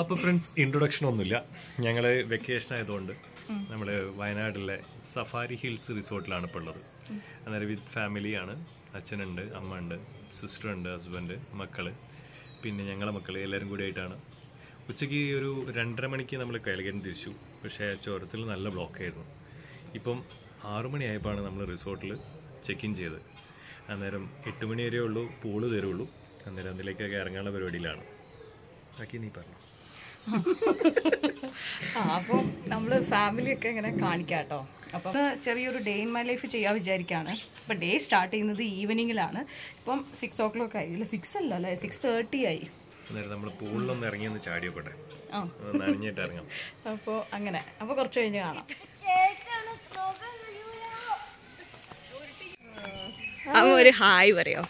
അപ്പോൾ friends introduction ഒന്നുമില്ല. ഞങ്ങൾ വെക്കേഷൻ ആയതുകൊണ്ട് നമ്മൾ വയനാട്ടിലെ സഫാരി ഹിൽസ് റിസോർട്ടിലാണ് ഇപ്പോൾ ഉള്ളത്. അന്നേരം വിത്ത് ഫാമിലിയാണ് അച്ഛനുണ്ട് അമ്മ ഉണ്ട് സിസ്റ്റർ ഉണ്ട് ഹസ്ബൻഡ് മക്കൾ. പിന്നെ ഞങ്ങളെ മക്കൾ എല്ലാവരും കൂടി ആയിട്ടാണ്. ഉച്ചയ്ക്ക് ഒരു രണ്ടര മണിക്ക് നമ്മൾ കൈലകൻ തിരിച്ചു. പക്ഷേ ചോരത്തിൽ നല്ല ബ്ലോക്കായിരുന്നു ഇപ്പം ആറു മണിയായപ്പോഴാണ് നമ്മൾ റിസോർട്ടിൽ ചെക്ക് ഇൻ ചെയ്തത് അന്നേരം എട്ട് മണി വരെയുള്ളൂ പൂൾ തരുള്ളൂ അന്നേരം അതിലേക്കൊക്കെ ഇറങ്ങാനുള്ള പരിപാടിയിലാണ്. ബാക്കി നീ പറഞ്ഞു. ആ അപ്പോൾ നമ്മൾ ഫാമിലിയൊക്കെ ഇങ്ങനെ കാണിക്കാം കേട്ടോ അപ്പം ചെറിയൊരു ഡേ ഇൻ മൈ ലൈഫ് ചെയ്യാൻ വിചാരിക്കുകയാണ് അപ്പം ഡേ സ്റ്റാർട്ട് ചെയ്യുന്നത് ഈവനിങ്ങിലാണ് ഇപ്പം സിക്സ് ഓ ക്ലോക്ക് ആയി. ഇല്ല സിക്സ് അല്ല അല്ലേ? സിക്സ് തേർട്ടി ആയി. അന്നേരം നമ്മൾ പൂളിലൊന്ന് ഇറങ്ങി ഒന്ന് ചാടിയോട്ടെ അപ്പോൾ അങ്ങനെ. അപ്പോൾ കുറച്ച് കഴിഞ്ഞ് കാണാം. അമ്മ ഒരു ഹായ് പറയോ?